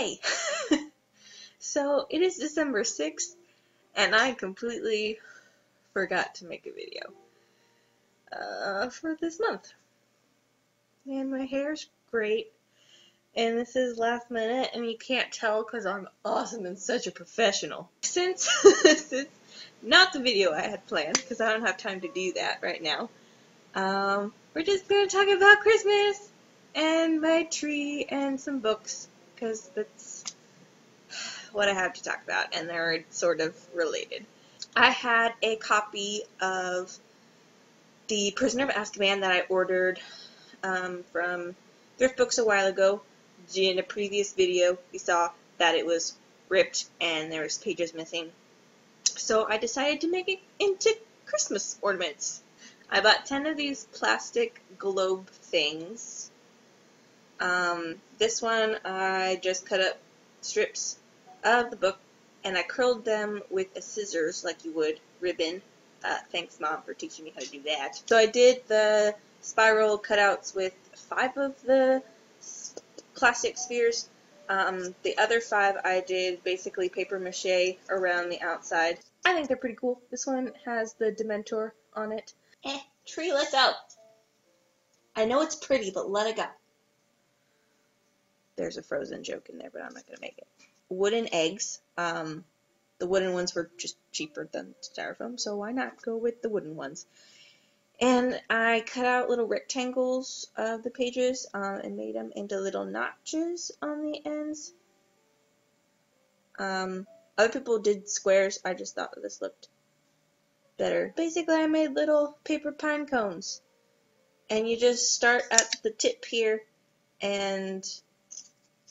Yay! so it is December 6th, and I completely forgot to make a video uh, for this month. And my hair's great, and this is last minute, and you can't tell because I'm awesome and such a professional. Since this is not the video I had planned, because I don't have time to do that right now, um, we're just going to talk about Christmas and my tree and some books because that's what I have to talk about, and they're sort of related. I had a copy of The Prisoner of Azkaban that I ordered um, from Thrift Books a while ago. In a previous video, you saw that it was ripped and there was pages missing. So I decided to make it into Christmas ornaments. I bought 10 of these plastic globe things um, this one I just cut up strips of the book and I curled them with a scissors like you would ribbon. Uh, thanks mom for teaching me how to do that. So I did the spiral cutouts with five of the plastic spheres. Um, the other five I did basically paper mache around the outside. I think they're pretty cool. This one has the Dementor on it. Eh, tree, let's out. I know it's pretty, but let it go. There's a frozen joke in there, but I'm not going to make it. Wooden eggs. Um, the wooden ones were just cheaper than styrofoam, so why not go with the wooden ones? And I cut out little rectangles of the pages uh, and made them into little notches on the ends. Um, other people did squares. I just thought this looked better. Basically, I made little paper pine cones. And you just start at the tip here and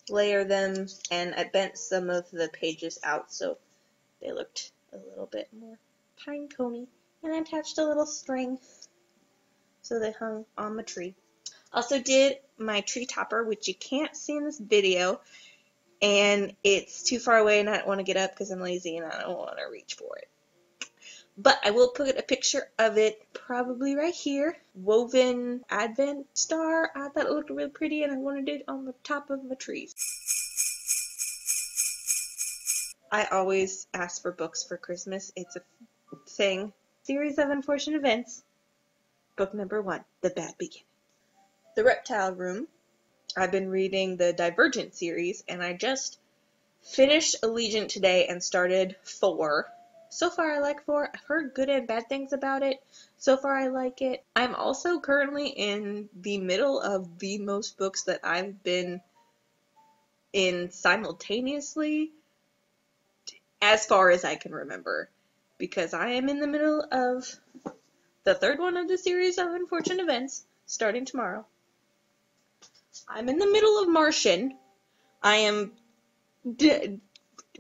layer them, and I bent some of the pages out so they looked a little bit more pine coney. And I attached a little string so they hung on the tree. Also did my tree topper, which you can't see in this video, and it's too far away and I don't want to get up because I'm lazy and I don't want to reach for it. But I will put a picture of it probably right here. Woven Advent star. I thought it looked really pretty and I wanted it on the top of my trees. I always ask for books for Christmas. It's a thing. Series of Unfortunate Events. Book number one, The Bad Beginning. The Reptile Room. I've been reading the Divergent series and I just finished Allegiant today and started four so far, I like 4. I've heard good and bad things about it. So far, I like it. I'm also currently in the middle of the most books that I've been in simultaneously as far as I can remember. Because I am in the middle of the third one of the series of unfortunate events starting tomorrow. I'm in the middle of Martian. I am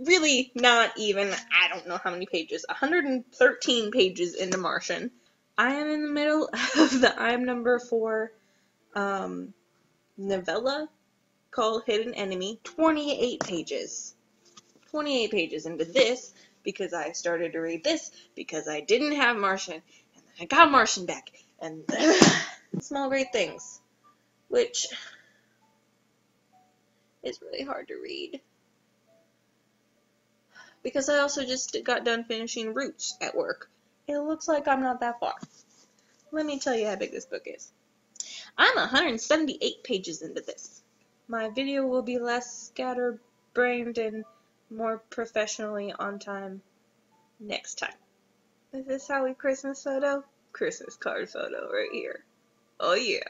really not even, I don't know how many pages, 113 pages into Martian. I am in the middle of the I'm number four um, novella called Hidden Enemy, 28 pages. 28 pages into this because I started to read this because I didn't have Martian and I got Martian back and small great things, which is really hard to read because I also just got done finishing Roots at work. It looks like I'm not that far. Let me tell you how big this book is. I'm 178 pages into this. My video will be less scatterbrained and more professionally on time next time. Is this how we Christmas photo? Christmas card photo right here. Oh yeah.